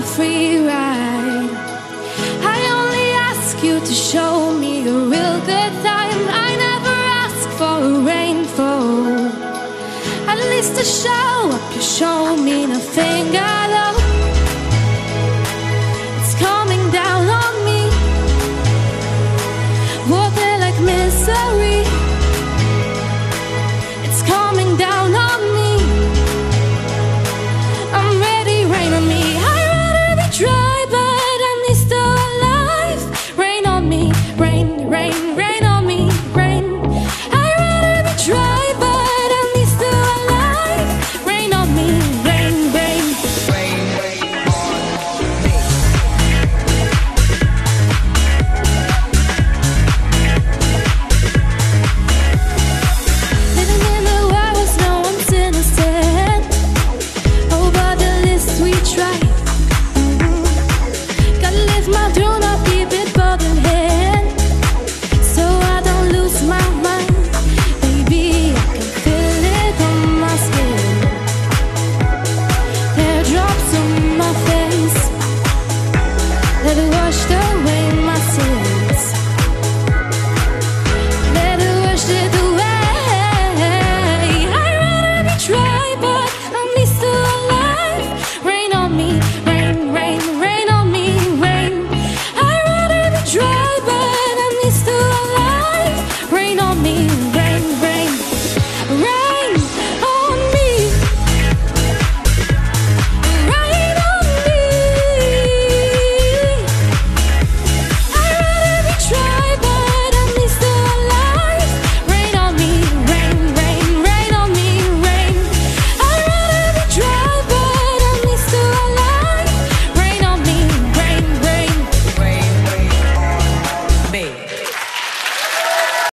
a free ride. I only ask you to show me a real good time. I never ask for a rainfall. At least to show up, you show me nothing.